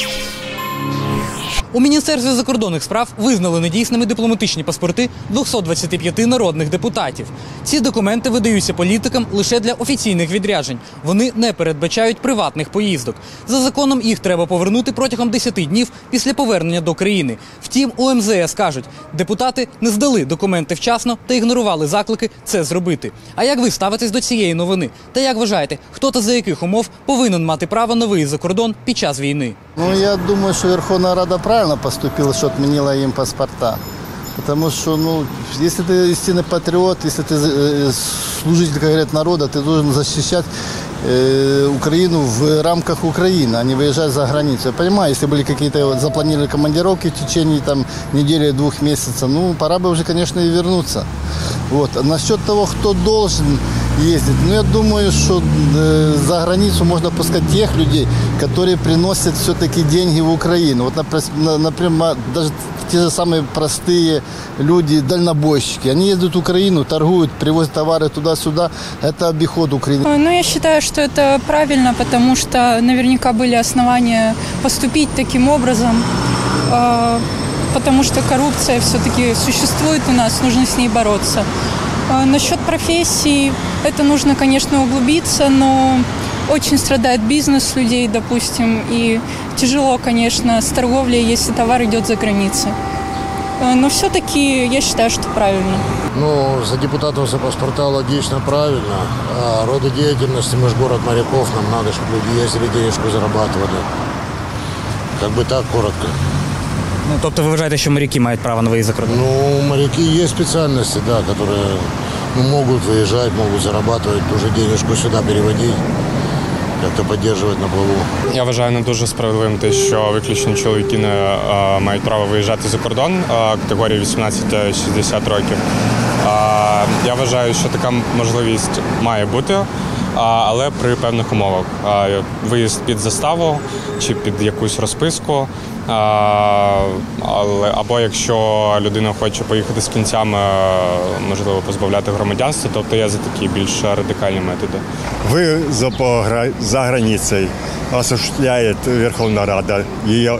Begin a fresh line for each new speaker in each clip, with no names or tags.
you У Міністерстві закордонних справ визнали недійсними дипломатичні паспорти 225 народних депутатів. Ці документи видаються політикам лише для офіційних відряджень. Вони не передбачають приватних поїздок. За законом їх треба повернути протягом 10 днів після повернення до країни. Втім, у МЗС кажуть, депутати не здали документи вчасно та ігнорували заклики це зробити. А як ви ставитесь до цієї новини? Та як вважаєте, хто та за яких умов повинен мати право на виїзд за кордон під час війни?
Ну, я думаю, что Верховная Рада правильно поступила, что отменила им паспорта. Потому что, ну, если ты истинный патриот, если ты э, служитель, как говорят, народа, ты должен защищать э, Украину в рамках Украины, а не выезжать за границу. Я понимаю, если были какие-то вот, запланировали командировки в течение там, недели-двух месяцев, ну, пора бы уже, конечно, и вернуться. Вот. А насчет того, кто должен ездить, ну, я думаю, что э, за границу можно пускать тех людей, которые приносят все-таки деньги в Украину. Вот, например, даже те же самые простые люди, дальнобойщики. Они ездят в Украину, торгуют, привозят товары туда-сюда. Это обиход Украины.
Ну, я считаю, что это правильно, потому что наверняка были основания поступить таким образом, э, потому что коррупция все-таки существует у нас, нужно с ней бороться. Э, Насчет профессии, это нужно, конечно, углубиться, но очень страдает бизнес людей, допустим, и тяжело, конечно, с торговлей, если товар идет за границей. Э, Но все-таки я считаю, что правильно.
Ну, за депутатов за паспорта логично, правильно. А роды деятельности, мы же город моряков, нам надо, чтобы люди ездили, денежку зарабатывали. Как бы так, коротко.
Ну тобто, ви вважаєте, що моряки мають право на виїзд за кордон?
Ну, моряки есть специальности, да, которые ну, могут выезжать, могут зарабатывать, уже денежку сюда переводить, как-то поддерживать на плаву.
Я вважаю не дуже справедливим те, що виключно чоловіки не е, мають право виїжджати за кордон е, категорії 18-60 років. Е, Я вважаю, що така можливість має бути, е, але при певних умовах. Е, Виїзд під заставу чи під якусь розписку. е, Але або якщо людина хоче поїхати з кінцями, е, можливо, позбавляти громадянства, тобто я за такі більш радикальні методи.
Вы за, по гра- за границей осуществляет Верховная Рада, ее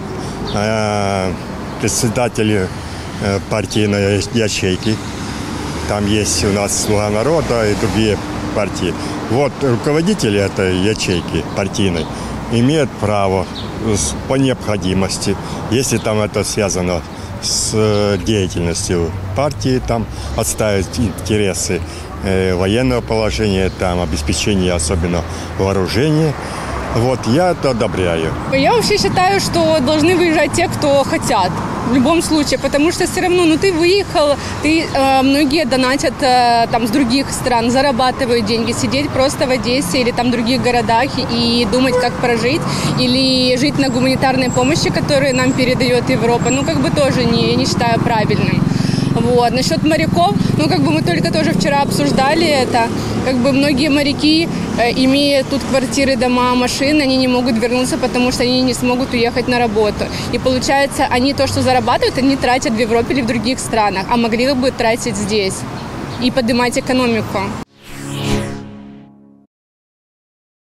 э, председатели э, партийной ячейки. Там есть у нас «Слуга народа» и другие партии. Вот руководители этой ячейки партийной имеют право по необходимости, если там это связано с э, деятельностью партии, там отставить интересы э, военного положения, там обеспечения особенно вооружения. Вот я это одобряю.
Я вообще считаю, что должны выезжать те, кто хотят. В любом случае, потому что все равно, ну ты выехал, ты э, многие донатят э, там с других стран, зарабатывают деньги, сидеть просто в Одессе или там в других городах и думать, как прожить, или жить на гуманитарной помощи, которую нам передает Европа, ну как бы тоже не, я не считаю правильным. Вот. Насчет моряков, ну как бы мы только тоже вчера обсуждали это, как бы многие моряки, э, имея тут квартиры, дома, машины, они не могут вернуться, потому что они не смогут уехать на работу. И получается, они то, что зарабатывают, они тратят в Европе или в других странах, а могли бы тратить здесь и поднимать экономику.